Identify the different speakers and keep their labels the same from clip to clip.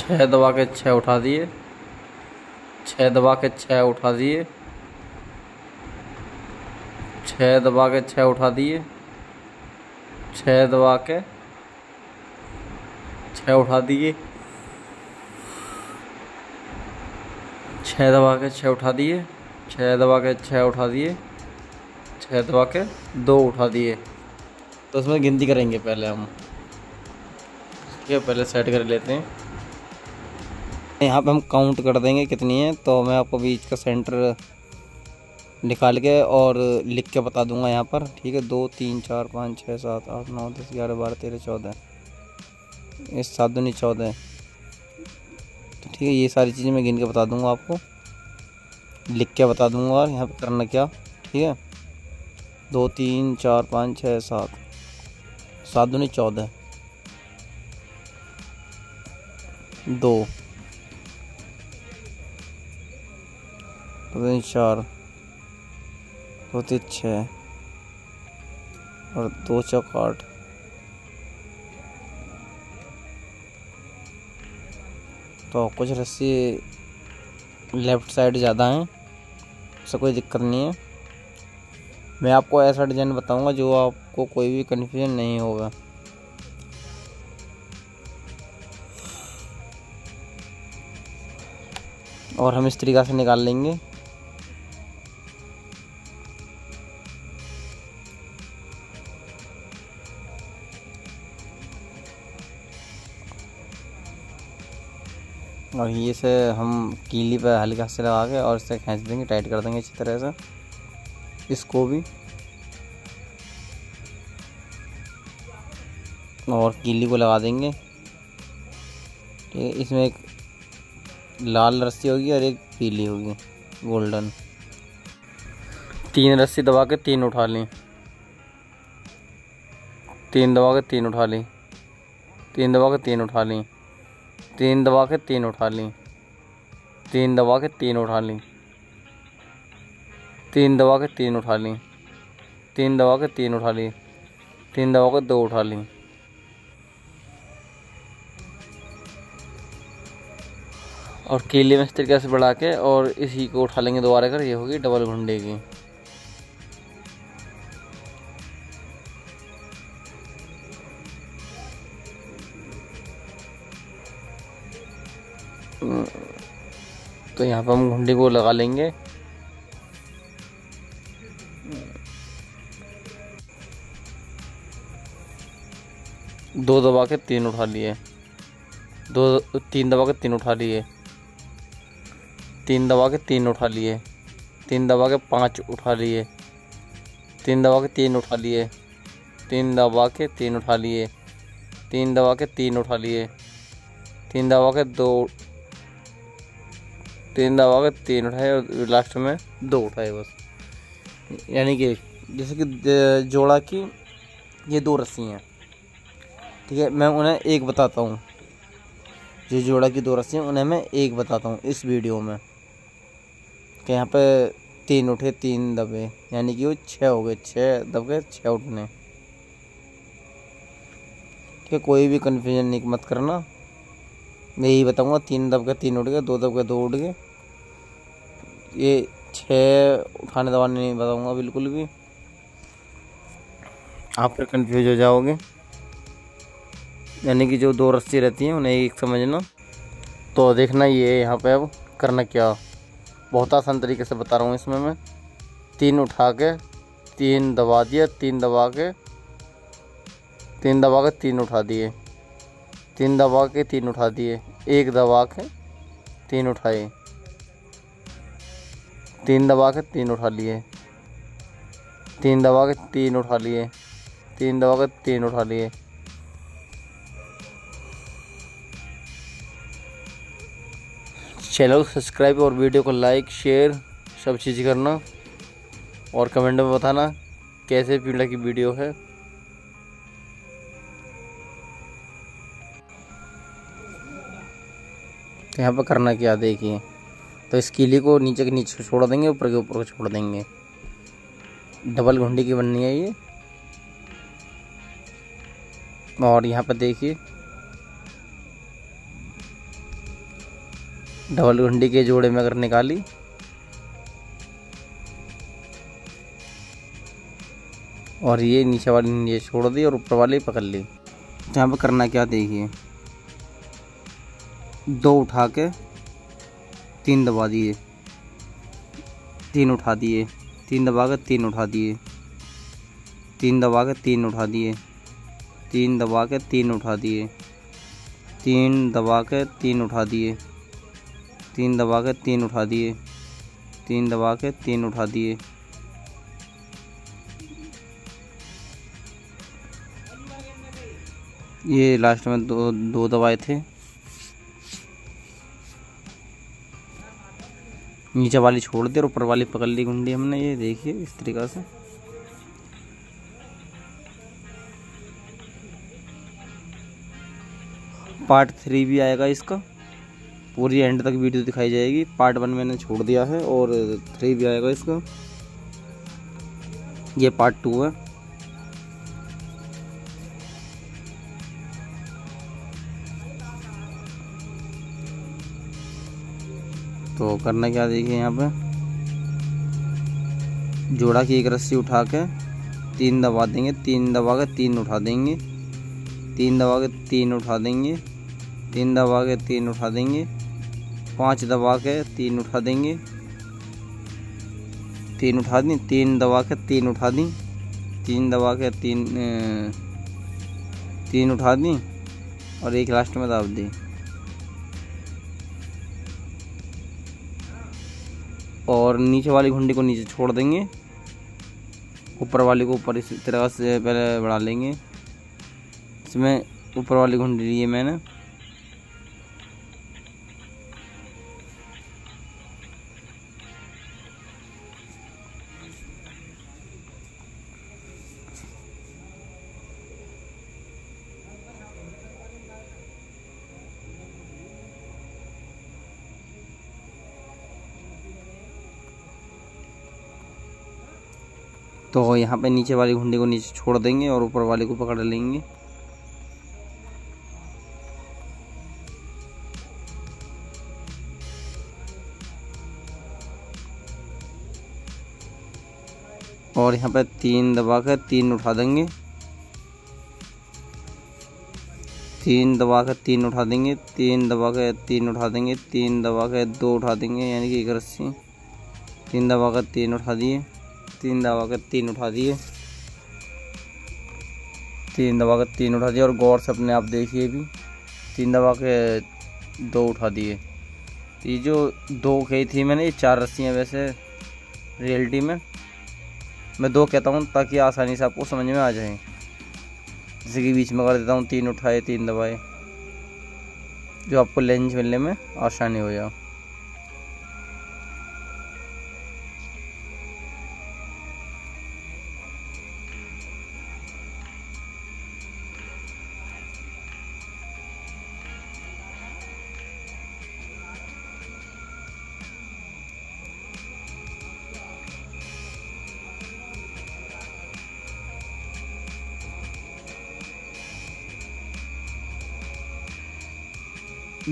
Speaker 1: छः दबा के छः उठा दिए। छः दबा के छः उठा दिए। छः दबा के छः उठा दिए। छः दबा के छः उठा दिए। छः दबा के छः उठा दिए। छः दबा के छः उठा दिए। छः दबा के दो उठा दिए। तो उसमें गिनती करेंगे पहले हम। ठीक है पहले सेट कर लेते हैं। यहाँ पे हम काउंट कर देंगे कितनी है तो मैं आपको बीच का सेंटर निकाल के और लिख के बता दूँगा यहाँ पर। ठीक है, दो, तीन, चार, पाँच छः सात, आठ, नौ, दस, ग्यारह, बारह, तेरह, चौदह। इस सात दूनी चौदह तो ठीक है, ये सारी चीज़ें मैं गिन के बता दूँगा आपको। लिख के बता दूँगा और यहाँ पर करना क्या? ठीक है, दो, तीन, चार, पाँच छः सात। सात दूनी चौदह। दो। दो तीन, चार तीन छः और दो चौक आठ तो कुछ रस्सी लेफ़्ट साइड ज़्यादा हैं उससे कोई दिक्कत नहीं है। मैं आपको ऐसा डिज़ाइन बताऊँगा जो आपको कोई भी कन्फ्यूज़न नहीं होगा। और हम इस तरीक़ा से निकाल लेंगे। और ये से हम कीली पर हल्का से लगा के और इसे खींच देंगे टाइट कर देंगे अच्छी तरह से। इसको भी। और कीली को लगा देंगे। ठीक है इसमें एक लाल रस्सी होगी और एक पीली होगी गोल्डन तीन रस्सी दबा के तीन उठा ली। तीन दबा के तीन उठा ली। तीन दबा के तीन उठा ली। तीन दबा के तीन उठा ली। तीन दबा के तीन उठा ली। तीन दबा के तीन उठा ली। तीन दबा के तीन उठा ली। तीन दबा के दो उठा ली। और केले में इस तरीके से बढ़ा के और इसी को उठा लेंगे दोबारा कर ये होगी डबल घुंडे की यहाँ पर हम घुंडी को लगा लेंगे। दो दबा के तीन उठा लिए। दो, तीन दबा के तीन उठा लिए। तीन दबा के तीन उठा लिए। तीन दबा के पाँच उठा लिए। तीन दबा के तीन उठा लिए। तीन दबा के तीन उठा लिए। तीन दबा के तीन उठा लिए। तीन दबा के दो तीन के तीन उठाए और लास्ट में दो उठाए बस। यानी कि जैसे कि जोड़ा की ये दो रस्सी हैं। ठीक है, मैं उन्हें एक बताता हूँ। जो जोड़ा की दो रस्सी हैं, उन्हें मैं एक बताता हूँ इस वीडियो में। कि यहाँ पे तीन उठे, तीन दबे। यानी कि वो छः हो गए छः दब गए छः उठने। ठीक है, कोई भी कन्फ्यूज़न नहीं, मत करना। मैं यही बताऊँगा, तीन दब के तीन उठ गए, दो दब के दो उठ गए। ये छः उठाने दबाने नहीं बताऊँगा बिल्कुल भी। आप फिर कन्फ्यूज़ हो जाओगे। यानी कि जो दो रस्सी रहती हैं, उन्हें एक समझना। तो देखना ये यहाँ पे अब करना क्या। बहुत आसान तरीके से बता रहा हूँ इसमें मैं। तीन उठा के, तीन दबा दिया, तीन दबा के, तीन दबा के तीन उठा दिए। तीन दबा के तीन उठा दिए। एक दबा के तीन उठाए। तीन दबा के तीन उठा लिए। तीन दबा के तीन उठा लिए। तीन दबा के तीन उठा लिए। चैनल सब्सक्राइब और वीडियो को लाइक, शेयर सब चीज़ करना और कमेंट में बताना कैसे पीड़ा की वीडियो है। तो यहाँ पर करना क्या, देखिए। तो इस कीली को नीचे के नीचे छोड़ देंगे, ऊपर के ऊपर को छोड़ देंगे। डबल घुंडी की बननी है ये। और यहाँ पर देखिए। डबल घुंडी के जोड़े में अगर निकाली। और ये नीचे वाली ये छोड़ दी और ऊपर वाली पकड़ ली। यहाँ पर करना क्या, देखिए। दो उठा के, तीन दबा दिए। तीन उठा दिए। तीन दबा के तीन उठा दिए। तीन दबा के तीन उठा दिए। तीन दबा के तीन उठा दिए। तीन दबा के तीन उठा दिए। तीन दबा के तीन उठा दिए। तीन दबा के तीन उठा दिए। ये लास्ट में दो दो दबाए थे। नीचे वाली छोड़ दी और ऊपर वाली पकड़ ली गुंडी हमने, ये देखिए इस तरीक़ा से। पार्ट थ्री भी आएगा इसका। पूरी एंड तक वीडियो दिखाई जाएगी। पार्ट वन मैंने छोड़ दिया है और थ्री भी आएगा इसका। ये पार्ट टू है। तो करना क्या देखिए यहाँ पे? जोड़ा की एक रस्सी उठा के तीन दबा देंगे, तीन दबा के तीन उठा देंगे, तीन दबा के तीन उठा देंगे, तीन दबा के तीन उठा देंगे, पाँच दबा के तीन उठा देंगे, तीन उठा दी, तीन दबा के तीन उठा दी, तीन दबा के तीन तीन उठा दी और एक लास्ट में दब दी। और नीचे वाली घुंडी को नीचे छोड़ देंगे। ऊपर वाली को ऊपर इस तरह से पहले बढ़ा लेंगे। इसमें ऊपर वाली घुंडी ली है मैंने। तो यहाँ पे नीचे वाली घुंडी को नीचे छोड़ देंगे और ऊपर वाले को पकड़ लेंगे। और यहाँ पे तीन दबा कर तीन उठा देंगे। तीन दबा कर तीन उठा देंगे, तीन दबा कर तीन उठा देंगे, तीन दबा कर दो उठा देंगे, यानी कि एक रस्सी। तीन दबा कर तीन उठा दिए। तीन दबा कर तीन उठा दिए। तीन दबा कर तीन उठा दिए और गौर से अपने आप देखिए भी। तीन दबा के दो उठा दिए। ये जो दो कही थी मैंने, ये चार रस्सियाँ वैसे रियलिटी में। मैं दो कहता हूँ ताकि आसानी से आपको समझ में आ जाए। जैसे कि बीच में कर देता हूँ, तीन उठाए, तीन दबाए। जो आपको लेंज मिलने में आसानी हो जाए।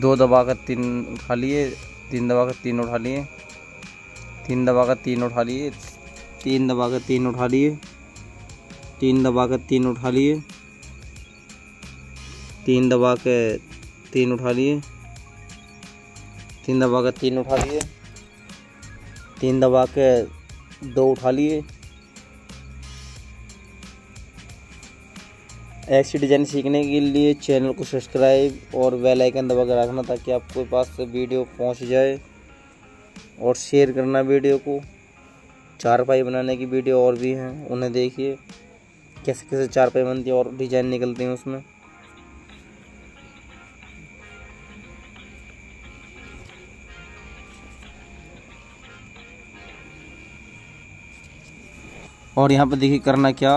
Speaker 1: दो दबा कर तीन उठा लिए, तीन दबा कर तीन उठा लिए, तीन दबा कर तीन उठा लिए, तीन दबा कर तीन उठा लिए, तीन दबा कर तीन उठा लिए, तीन दबा के तीन उठा लिए, तीन दबा कर तीन उठा लिए, तीन दबा के दो उठा लिए ऐसी डिज़ाइन सीखने के लिए चैनल को सब्सक्राइब और बेल आइकन दबा कर रखना ताकि आपके पास वीडियो पहुँच जाए और शेयर करना वीडियो को। चार पाई बनाने की वीडियो और भी हैं, उन्हें देखिए। कैसे कैसे चार पाई बनती है और डिज़ाइन निकलती हैं उसमें। और यहाँ पर देखिए करना क्या?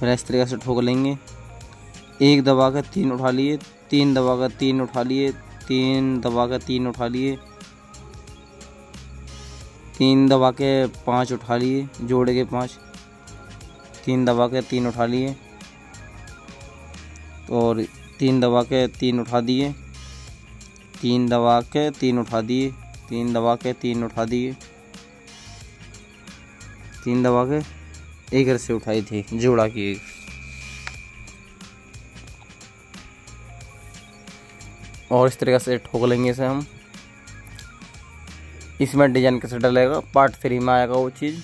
Speaker 1: फिर इस तरीके से ठोक लेंगे। एक दबा कर तीन उठा लिए, तीन दबा कर तीन उठा लिए, तीन दबा कर तीन उठा लिए, तीन दबा के पाँच उठा लिए, जोड़े के पाँच, तीन दबा के तीन उठा लिए, और तीन दबा के तीन उठा दिए, तीन दबा के तीन उठा दिए, तीन दबा के तीन उठा दिए, तीन दबा के एक से उठाई थी, जोड़ा की और इस तरीके से ठोक लेंगे इसे हम। इसमें डिज़ाइन कैसे डलेगा पार्ट थ्री में आएगा वो चीज़।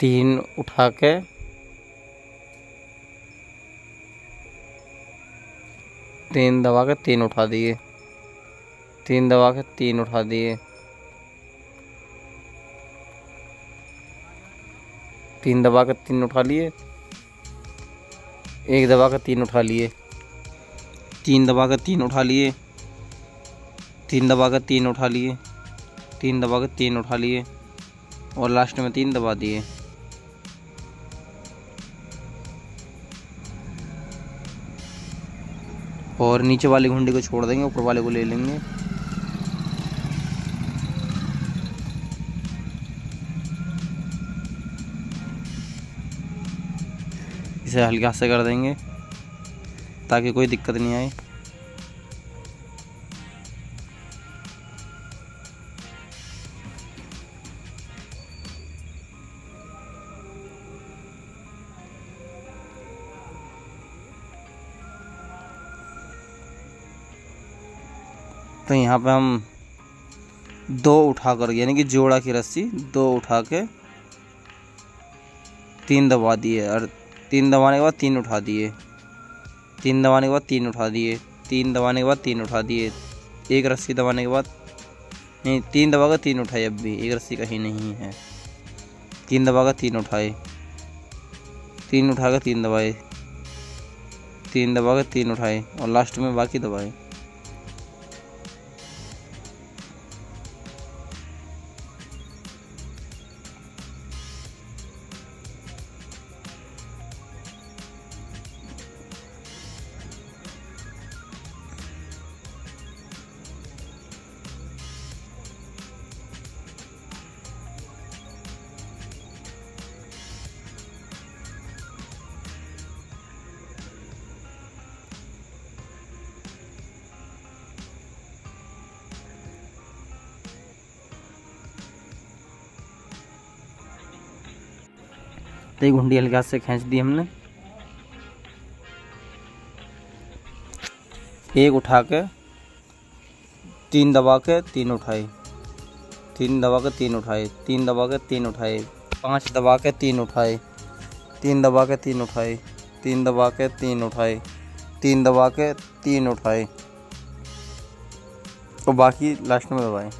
Speaker 1: तीन उठा के तीन दबा के तीन उठा दिए। तीन दबा के तीन उठा दिए। तीन दबा के तीन उठा लिए। एक दबा के तीन उठा लिए। तीन दबा के तीन उठा लिए। तीन दबा के तीन उठा लिए। तीन दबा के तीन उठा लिए। और लास्ट में तीन दबा दिए। और नीचे वाले घुंडी को छोड़ देंगे, ऊपर वाले को ले लेंगे। इसे हल्का से कर देंगे, ताकि कोई दिक्कत नहीं आए। तो यहाँ पे हम दो उठा कर यानी कि जोड़ा की रस्सी, दो उठा के तीन दबा दिए, और तीन दबाने के बाद तीन उठा दिए। तीन दबाने के बाद तीन उठा दिए, तीन दबाने के बाद तीन उठा दिए, एक रस्सी दबाने के बाद, नहीं, तीन दबा कर तीन उठाए अब भी एक रस्सी कहीं नहीं है। तीन दबा कर तीन उठाए, तीन उठा कर तीन दबाए, तीन दबा कर तीन उठाए, और लास्ट में बाकी दबाए। तो एक घुंडी हल्के हाथ से खींच दी हमने। एक उठा के, तीन दबा के, तीन उठाए तीन दबा के, तीन उठाए तीन दबा के, तीन उठाए पाँच दबा के, तीन उठाए तीन दबा के, तीन उठाए तीन दबा के, तीन उठाए तीन दबा के, तीन उठाए और बाकी लास्ट में दबाए